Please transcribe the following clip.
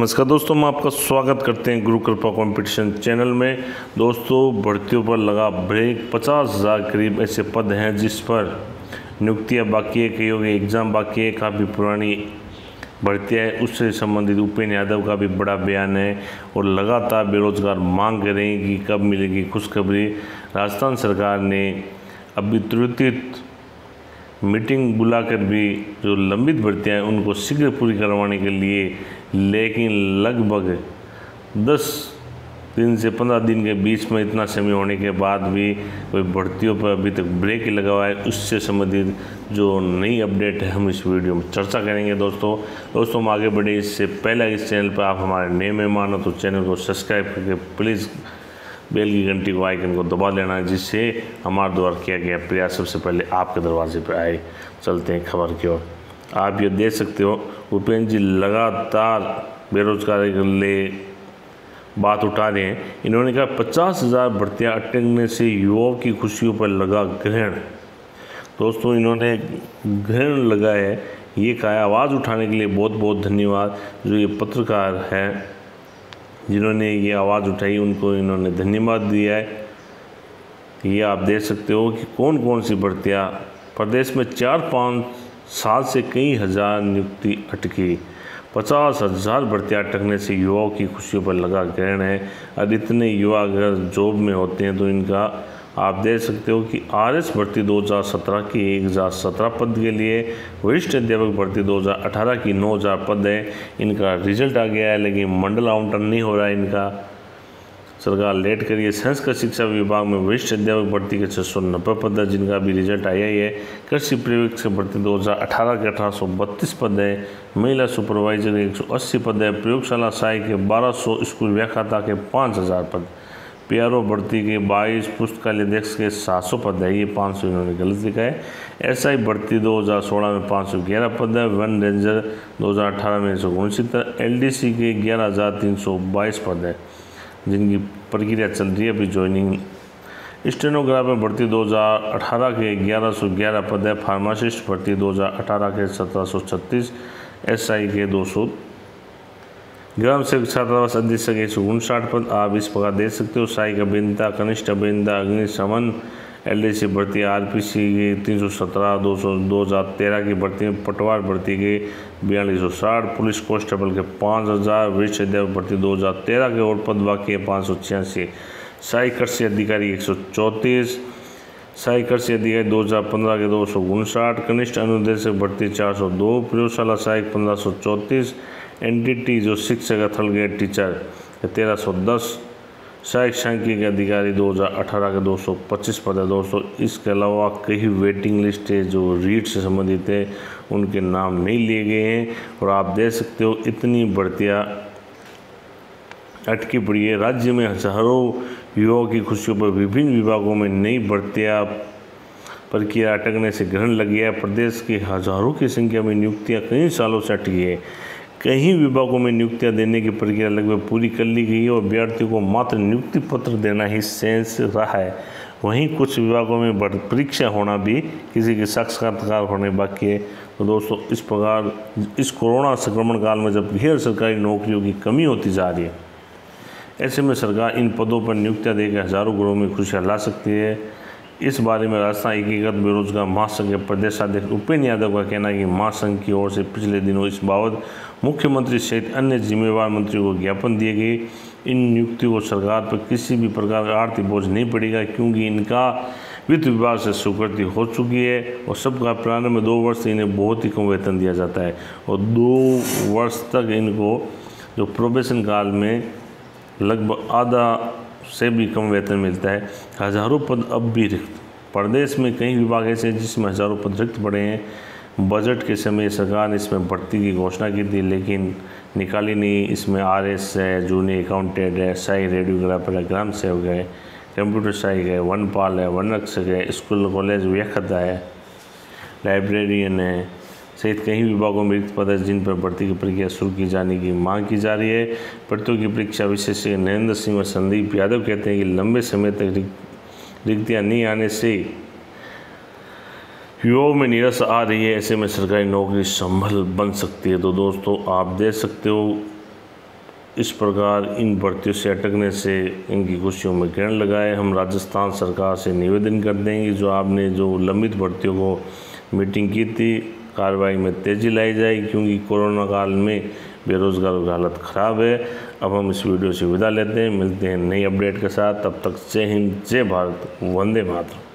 नमस्कार दोस्तों, हम आपका स्वागत करते हैं गुरु कृपा कंपटीशन चैनल में। दोस्तों भर्तियों पर लगा ब्रेक पचास हज़ार करीब ऐसे पद हैं जिस पर नियुक्तियाँ बाकी है, कई होगी एग्ज़ाम बाकी है, काफ़ी पुरानी भर्तियाँ है। उससे संबंधित उपेन्द्र यादव का भी बड़ा बयान है और लगातार बेरोजगार मांग कर रहे हैं कि कब मिलेगी खुशखबरी। राजस्थान सरकार ने अभी तुरंत मीटिंग बुलाकर भी जो लंबित भर्तियाँ हैं, उनको शीघ्र पूरी करवाने के लिए लेकिन लगभग 10 दिन से 15 दिन के बीच में इतना समय होने के बाद भी कोई भर्तियों पर अभी तक ब्रेक लगा हुआ है। उससे संबंधित जो नई अपडेट है, हम इस वीडियो में चर्चा करेंगे दोस्तों। दोस्तों, हम आगे बढ़े इससे पहले इस चैनल पर आप हमारे नए मेहमान हो तो चैनल को सब्सक्राइब करके प्लीज़ बेल की घंटी को आइकन को दबा लेना है जिससे हमारे द्वारा किया गया प्रयास सबसे पहले आपके दरवाजे पर आए। चलते हैं खबर की ओर। आप ये देख सकते हो भूपेंद्र जी लगातार बेरोजगारी के लिए बात उठा रहे हैं। इन्होंने कहा, पचास हज़ार भर्तियाँ अटकने से युवाओं की खुशियों पर लगा ग्रहण। दोस्तों, इन्होंने ग्रहण लगाया है। ये कहा, आवाज़ उठाने के लिए बहुत बहुत धन्यवाद। जो ये पत्रकार हैं, जिन्होंने ये आवाज़ उठाई, उनको इन्होंने धन्यवाद दिया है। ये आप देख सकते हो कि कौन कौन सी भर्तियाँ, प्रदेश में चार पाँच साल से कई हज़ार नियुक्ति अटकी। पचास हज़ार भर्तियाँ अटकने से युवाओं की खुशियों पर लगा ग्रहण है। और इतने युवा अगर जॉब में होते हैं तो इनका आप देख सकते हो कि आर एस भर्ती 2017 की एक हज़ार सत्रह पद के लिए, वरिष्ठ अध्यापक भर्ती 2018 की 9000 पद है। इनका रिज़ल्ट आ गया है, लेकिन मंडल आवंटन नहीं हो रहा है इनका। सरकार लेट करिए। संस्कृत शिक्षा विभाग में वरिष्ठ अध्यापक भर्ती के छः सौ नब्बे पद है जिनका भी रिज़ल्ट आया ही है। कृषि प्रयोगक भर्ती 2018 के अठारह सौ बत्तीस पद है। महिला सुपरवाइजर के एक सौ अस्सी पद है। प्रयोगशाला सहायक के बारह सौ, स्कूल व्याख्याता के पाँच हज़ार पद। पीआरओ भर्ती के बाईस, पुस्तकालय अध्यक्ष के सात सौ पद है। ये पाँच सौ इन्होंने गलत लिखा है। एस आई भर्ती दो हज़ार सोलह में पाँच सौ ग्यारह पद है। वन रेंजर दो हज़ार अठारह में एक सौ उनसत्तर एल डी सी के ग्यारह हज़ार तीन सौ बाईस पद है। जिनकी प्रक्रिया चल रही है अभी ज्वाइनिंग स्टेनोग्राफर भर्ती 2018 के 1111 पद है फार्मासिस्ट भर्ती 2018 के 1736 एसआई के 200 ग्राम सेवक छात्रावास अधीक्षक एक सौ उनसाठ पद, आप इस प्रकार दे सकते हो सहायक अभियंता कनिष्ठ अभियंता अग्निशमन एल सी भर्ती आर पी सी की तीन सौ सत्रह, दो सौ, दो हज़ार तेरह की भर्ती में पटवार भर्ती की बयालीस सौ साठ, पुलिस कांस्टेबल के पाँच हज़ार वरिष्ठ अध्यापक भर्ती दो हज़ार तेरह के और पद बाकी है पाँच सौ छियासी। सहायक कृषि अधिकारी एक सौ चौंतीस सहायक कृषि अधिकारी दो हज़ार पंद्रह के दो सौ उनसाठ, कनिष्ठ अनुदेशक भर्ती चार सौ दो, प्रयोगशाला सहायक पंद्रह सौ चौंतीस एन टी टी जो शिक्षक थर्ड ग्रेड टीचर, तेरह सौ दस सहायक सांख्यिकी अधिकारी 2018 के 225 पद है दोस्तों इसके अलावा कई वेटिंग लिस्ट है जो रीट से संबंधित है उनके नाम नहीं लिए गए हैं। और आप देख सकते हो, इतनी भर्तियाँ अटकी पड़ी है। राज्य में हज़ारों युवाओं की खुशियों पर विभिन्न विभागों में नई भर्तियाँ प्रक्रिया अटकने से ग्रहण लगी है। प्रदेश की हज़ारों की संख्या में नियुक्तियाँ कई सालों से अटकी है। कई विभागों में नियुक्तियाँ देने की प्रक्रिया लगभग पूरी कर ली गई है और अभ्यर्थियों को मात्र नियुक्ति पत्र देना ही सेंस रहा है। वहीं कुछ विभागों में परीक्षा होना भी किसी के साक्षात्कार होने बाकी है। तो दोस्तों, इस प्रकार, इस कोरोना संक्रमण काल में जब गैर सरकारी नौकरियों की कमी होती जा रही है, ऐसे में सरकार इन पदों पर नियुक्तियाँ देकर हज़ारों घरों में खुशियाँ ला सकती है। इस बारे में राजस्थान एकीकृत बेरोजगार महासंघ के प्रदेशाध्यक्ष उपेन्द्र यादव का कहना है कि महासंघ की ओर से पिछले दिनों इस बाबत मुख्यमंत्री सहित अन्य जिम्मेवार मंत्रियों को ज्ञापन दिए गए। इन नियुक्तियों को सरकार पर किसी भी प्रकार का आर्थिक बोझ नहीं पड़ेगा, क्योंकि इनका वित्त विभाग से स्वीकृति हो चुकी है और सबका प्रारंभ में दो वर्ष से इन्हें बहुत ही कम वेतन दिया जाता है और दो वर्ष तक इनको जो प्रोबेशन काल में लगभग आधा से भी कम वेतन मिलता है। हज़ारों पद अब भी रिक्त। प्रदेश में कई विभाग ऐसे हैं जिसमें हज़ारों पद रिक्त पड़े हैं। बजट के समय सरकार ने इसमें भर्ती की घोषणा की थी, लेकिन निकाली नहीं। इसमें आर एस है, जूनियर अकाउंटेंट है साई रेडियोग्राफर है, ग्राम सेवक है, कंप्यूटर सहायक है, वनपाल है वन रक्षक है, स्कूल, कॉलेज व्याख्याता है, लाइब्रेरियन है। सहित कई विभागों में रिक्त पद है जिन पर भर्ती की प्रक्रिया शुरू की जाने की मांग की जा रही है, भर्तियों की परीक्षा विशेषज्ञ नरेंद्र सिंह और संदीप यादव कहते हैं कि लंबे समय तक रिक्तियाँ नहीं आने से युवाओं में निराशा आ रही है, ऐसे में सरकारी नौकरी संभल बन सकती है। तो दोस्तों, आप देख सकते हो, इस प्रकार इन भर्तियों से अटकने से इनकी खुशियों में किरण लगाए। हम राजस्थान सरकार से निवेदन करते हैं कि जो आपने जो लंबित भर्तियों को मीटिंग की थी कार्रवाई में तेज़ी लाई जाएगी क्योंकि कोरोना काल में बेरोज़गारों की हालत ख़राब है। अब हम इस वीडियो से विदा लेते हैं। मिलते हैं नई अपडेट के साथ। तब तक जय हिंद, जय भारत, वंदे मातरम।